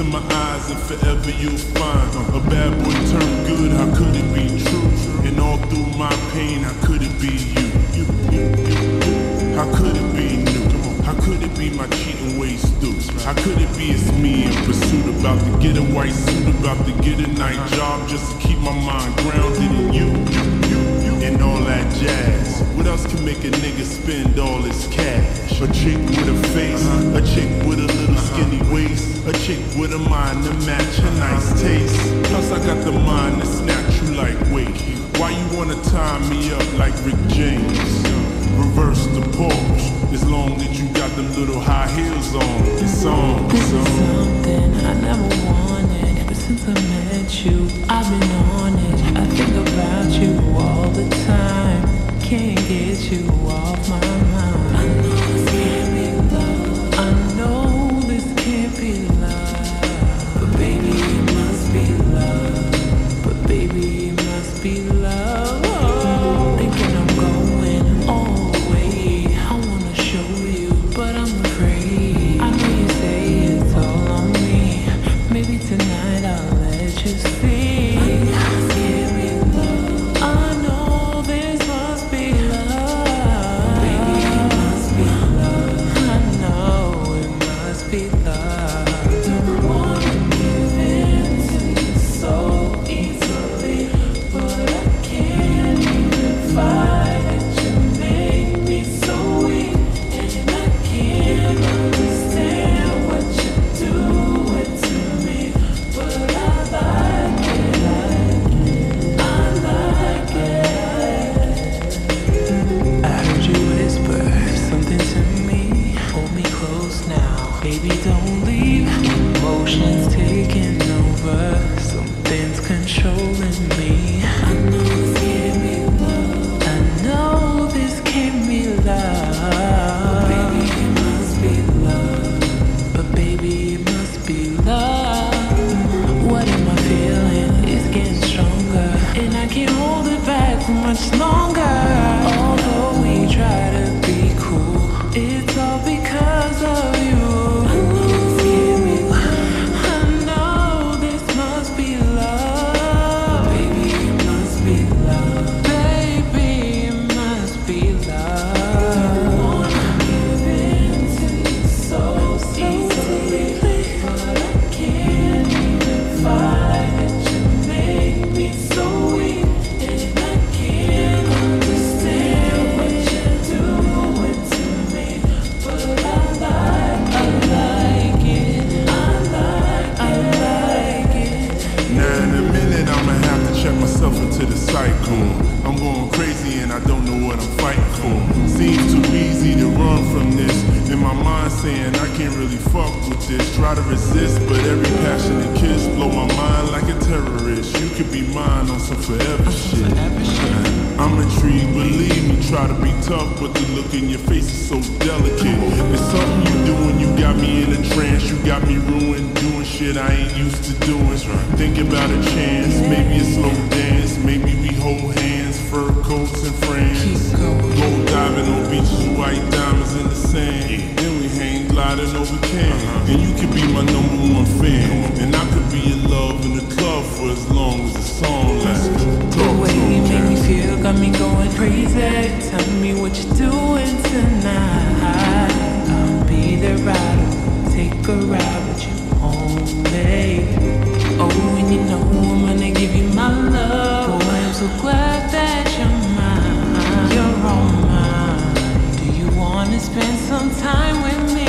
into my eyes and forever you'll find a bad boy turned good. How could it be true? And all through my pain, how could it be you? How could it be new? How could it be my cheating ways through? How could it be it's me in pursuit about to get a white suit, about to get a night job just to keep my mind grounded in you, and all that jazz. What else can make a nigga spend all his cash? A chick with a face, a chick with a little skinny waist, a chick with a mind to match her nice taste. Plus I got the mind to snatch you like wait. Why you wanna tie me up like Rick James? Reverse the Porsche. As long as you got them little high heels on, it's on. It's on. something I never wanted. Ever since I met you, I've Tonight I'll let you see. Baby. Don't leave. Emotions taking over. Something's controlling me. I know this can't be love. I know this can't be love. Baby, it must be love. But baby, it must be love. What am I feeling? It's getting stronger, and I can't hold it back much longer. Love. Into the cycle. I'm going crazy and I don't know what I'm fighting for. Seems too easy to run from this. In my mind saying I can't really fuck with this. Try to resist, but every passionate kiss blow my mind like a terrorist. You could be mine on some forever shit. I'm intrigued, believe me, try to be tough, but the look in your face is so delicate. It's something you do when you got me in a trance, you got me ruined, doing shit I ain't used to doing. Think about a chance, maybe a slow dance, maybe we hold hands, fur coats and friends. Go diving on beaches white diamonds in the sand. Then we hang gliding over Cannes. And you could be my number one fan. And I could be in love in the club for as long as the song lasts. The Talk way you me. make me feel got me going crazy. Tell me what you're doing tonight. time with me.